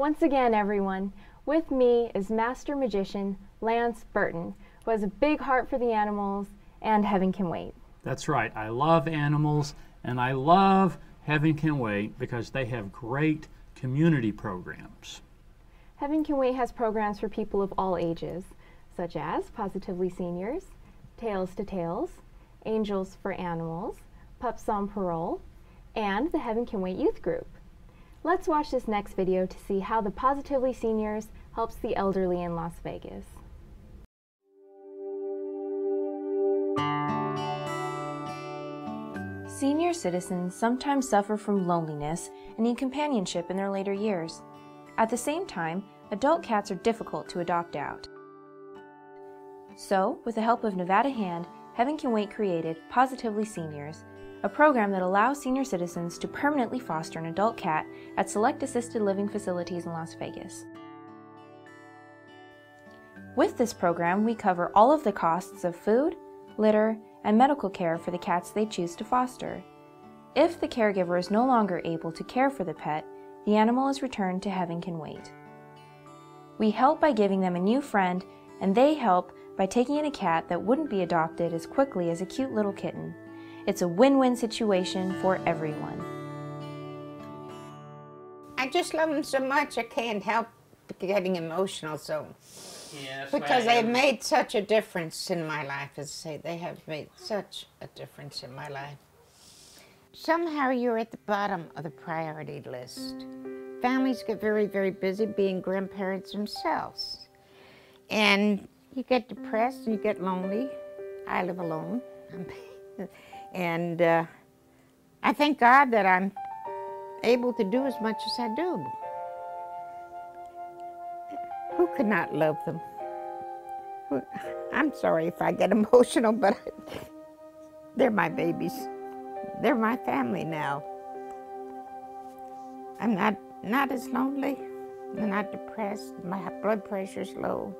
Once again, everyone, with me is Master Magician Lance Burton, who has a big heart for the animals and Heaven Can Wait. That's right. I love animals and I love Heaven Can Wait because they have great community programs. Heaven Can Wait has programs for people of all ages, such as Positively Seniors, Tales to Tales, Angels for Animals, Pups on Parole, and the Heaven Can Wait Youth Group. Let's watch this next video to see how the Positively Seniors helps the elderly in Las Vegas. Senior citizens sometimes suffer from loneliness and need companionship in their later years. At the same time, adult cats are difficult to adopt out. So, with the help of Nevada Hand, Heaven Can Wait created Positively Seniors, a program that allows senior citizens to permanently foster an adult cat at select assisted living facilities in Las Vegas. With this program, we cover all of the costs of food, litter, and medical care for the cats they choose to foster. If the caregiver is no longer able to care for the pet, the animal is returned to Heaven Can Wait. We help by giving them a new friend, and they help by taking in a cat that wouldn't be adopted as quickly as a cute little kitten. It's a win-win situation for everyone. I just love them so much I can't help getting emotional. So Yes, because they've made such a difference in my life, as I say, they have made such a difference in my life. Somehow you're at the bottom of the priority list. Families get very, very busy being grandparents themselves. And you get depressed and you get lonely. I live alone. and uh, I thank God that I'm able to do as much as I do. Who could not love them? I'm sorry if I get emotional, but they're my babies. They're my family now. I'm not, not as lonely. I'm not depressed. My blood pressure's low.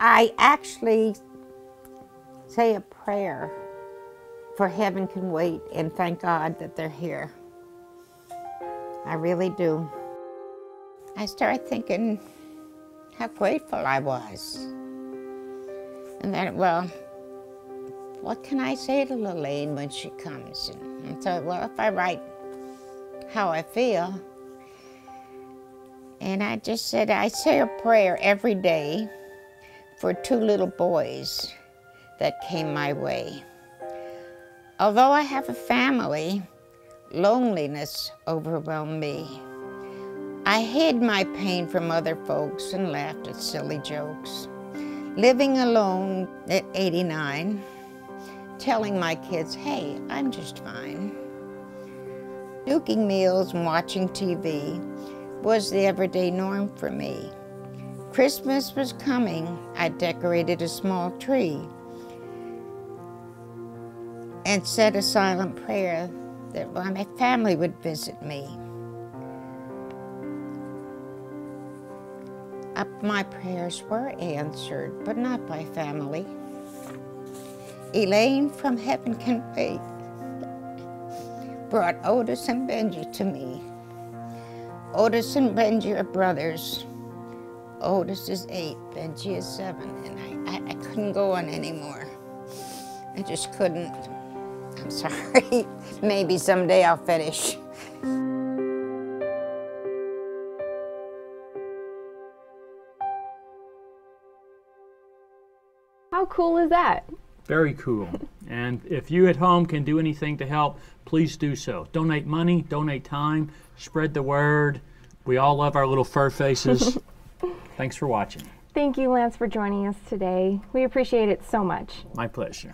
I actually say a prayer for heaven can wait and thank God that they're here. I really do. I start thinking how grateful I was. And then, well, what can I say to Elaine when she comes? And so, well, if I write how I feel, and I just said, I say a prayer every day for two little boys that came my way. Although I have a family, loneliness overwhelmed me. I hid my pain from other folks and laughed at silly jokes. Living alone at 89, telling my kids, hey, I'm just fine. Cooking meals and watching TV was the everyday norm for me. Christmas was coming. I decorated a small tree and said a silent prayer that my family would visit me. Uh, my prayers were answered, but not by family. Elaine from Heaven Can Wait brought Otis and Benji to me. Otis and Benji are brothers. Otis is eight, Benji is seven, and I, I, I couldn't go on anymore. I just couldn't. I'm sorry. Maybe someday I'll finish. How cool is that? Very cool. and if you at home can do anything to help, please do so. Donate money, donate time, spread the word. We all love our little fur faces. Thanks for watching. Thank you, Lance, for joining us today. We appreciate it so much. My pleasure.